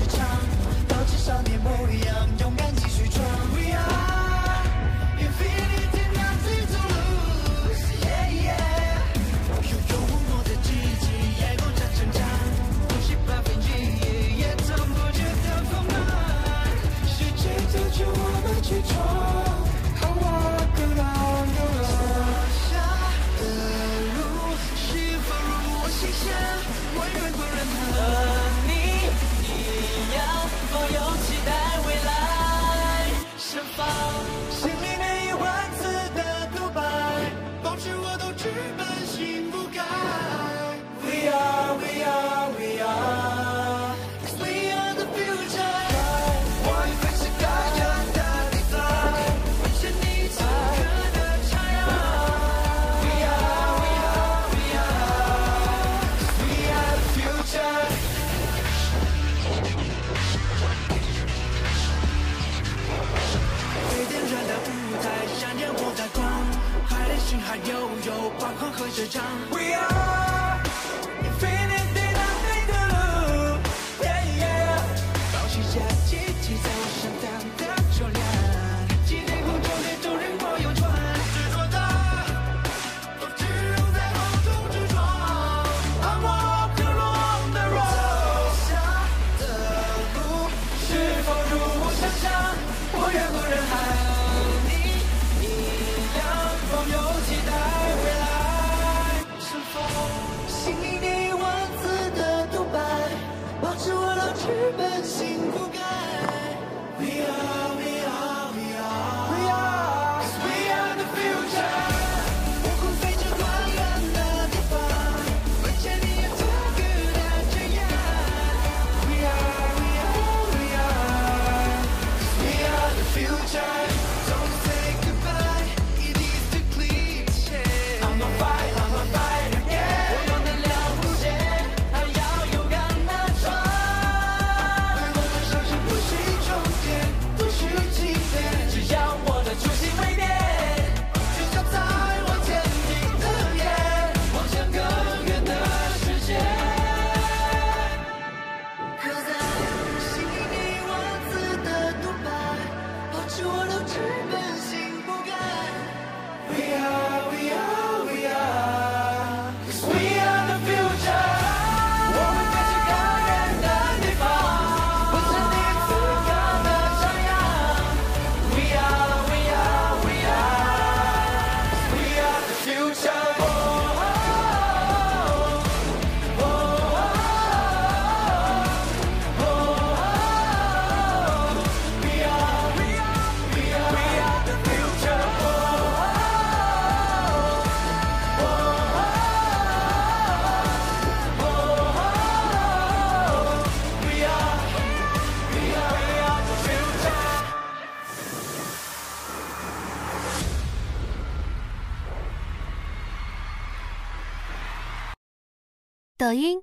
去闯少年模样勇敢狂欢和着唱。We are。抖音